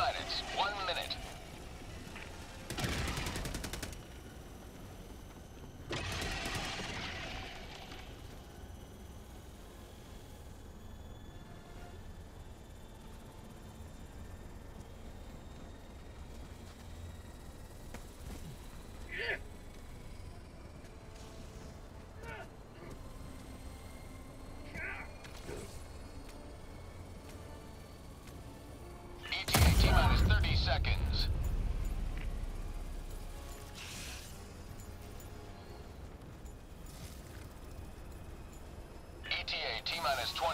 minutes. One minus 20.